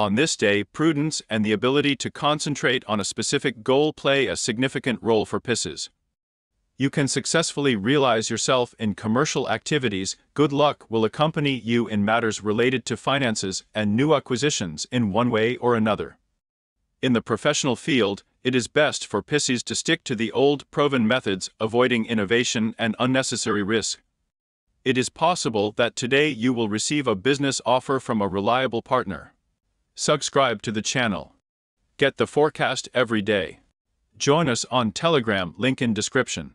On this day, prudence and the ability to concentrate on a specific goal play a significant role for Pisces. You can successfully realize yourself in commercial activities. Good luck will accompany you in matters related to finances and new acquisitions in one way or another. In the professional field, it is best for Pisces to stick to the old proven methods, avoiding innovation and unnecessary risk. It is possible that today you will receive a business offer from a reliable partner. Subscribe to the channel. Get the forecast every day. Join us on Telegram, link in description.